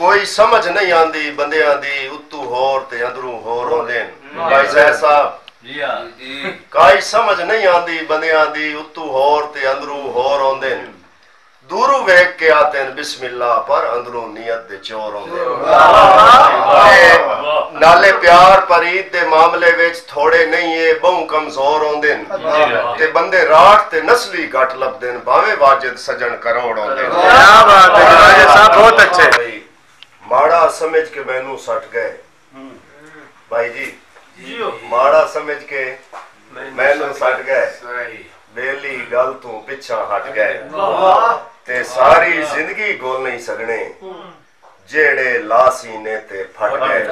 ਕੋਈ ਸਮਝ ਨਹੀਂ ਆਂਦੀ ਬੰਦਿਆਂ ਦੀ ਉੱਤੋਂ ਹੋਰ ਤੇ ਅੰਦਰੋਂ ਹੋਰ ਹੁੰਦੇ ਨੇ ਭਾਈ ਸਾਹਿਬ ਸਾਹਿਬ ਜੀ ਹਾਂ ਜੀ ਕੋਈ ਸਮਝ ਨਹੀਂ ਆਂਦੀ ਬੰਦਿਆਂ ਦੀ ਉੱਤੋਂ ਹੋਰ ਤੇ ਅੰਦਰੋਂ ਹੋਰ ਹੁੰਦੇ ਨੇ ਦੂਰੋਂ ਵੇਖ ਕੇ ਆਤੇ ਨੇ ਬਿਸਮਿਲ੍ਲਾ ਪਰ ਅੰਦਰੋਂ ਨੀਅਤ ਦੇ ਚੋਰ ਹੁੰਦੇ ਨੇ ਨਾਲੇ ਪਿਆਰ ਪਰੀਦ ਦੇ ਮਾਮਲੇ ਵਿੱਚ ਥੋੜੇ ਨਹੀਂ ਏ ਬਹੁ ਕਮਜ਼ੋਰ ਹੁੰਦੇ ਨੇ ਤੇ ਬੰਦੇ ਰਾਟ ਤੇ ਨਸਲੀ ਘਟ ਲੱਭਦੇ ਨੇ ਭਾਵੇਂ ਵਾਜਦ ਸਜਣ ਕਰੋੜ ਹੁੰਦੇ ਨੇ ਕੀ ਬਾਤ ਹੈ ਸਾਹਿਬ ਬਹੁਤ ਅੱਛੇ ਸਮਝ ਕੇ ਮੈਨੂੰ ਸੱਟ ਗਏ। ਭਾਈ ਜੀ ਮਾੜਾ ਸਮਝ ਕੇ ਮੈਨੂੰ ਸੱਟ ਗਏ। ਸਹੀ। ਵੇਲੀ ਗੱਲ ਤੋਂ ਪਿੱਛਾ ਹਟ ਗਏ। ਤੇ ਸਾਰੀ ਜ਼ਿੰਦਗੀ ਗੋਲ ਨਹੀਂ ਸਕਣੇ ਜਿਹੜੇ ਲਾਸੀ ਨੇ ਤੇ ਫਟ ਗਏ।